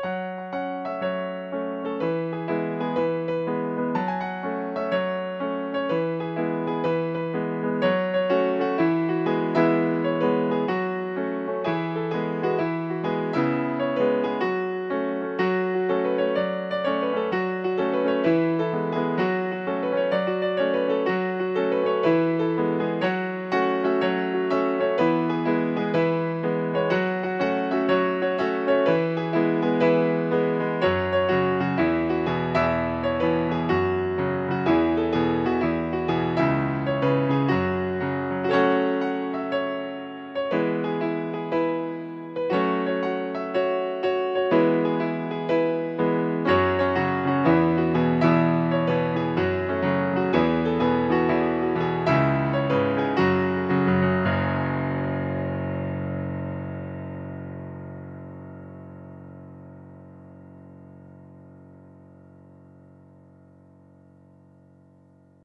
Bye.